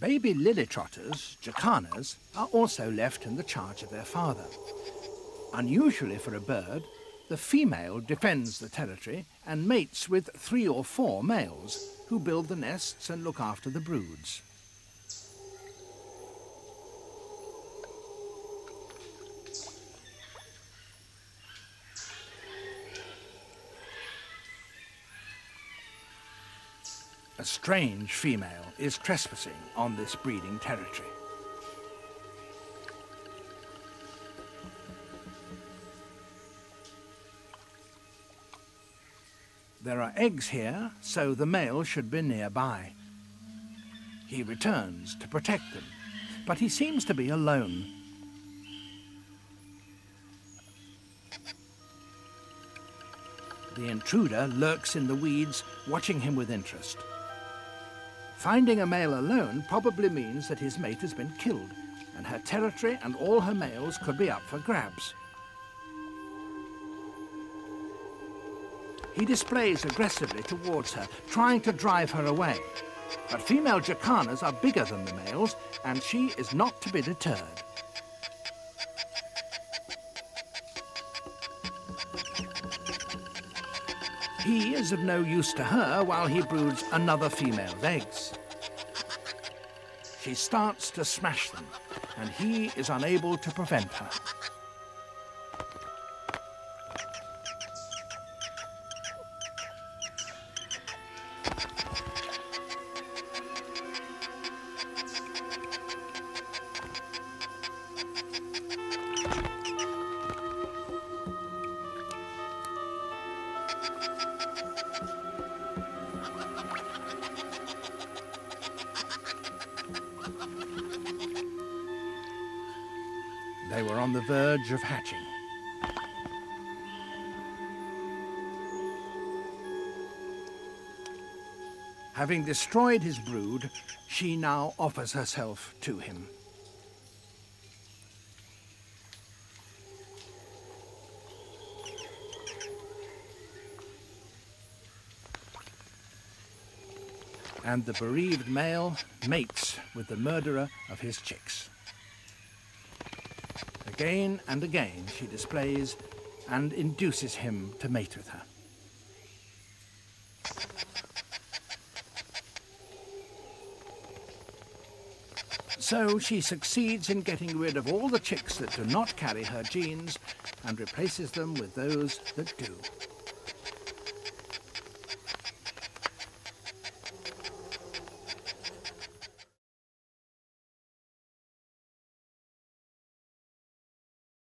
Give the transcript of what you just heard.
baby lily trotters, jacanas, are also left in the charge of their father. Unusually for a bird, the female defends the territory and mates with three or four males, who build the nests and look after the broods. A strange female is trespassing on this breeding territory. There are eggs here, so the male should be nearby. He returns to protect them, but he seems to be alone. The intruder lurks in the weeds, watching him with interest. Finding a male alone probably means that his mate has been killed, and her territory and all her males could be up for grabs. He displays aggressively towards her, trying to drive her away. But female jacanas are bigger than the males, and she is not to be deterred. He is of no use to her while he broods another female's eggs. She starts to smash them, and he is unable to prevent her. They were on the verge of hatching. Having destroyed his brood, she now offers herself to him. And the bereaved male mates with the murderer of his chicks. Again and again she displays and induces him to mate with her. So she succeeds in getting rid of all the chicks that do not carry her genes and replaces them with those that do.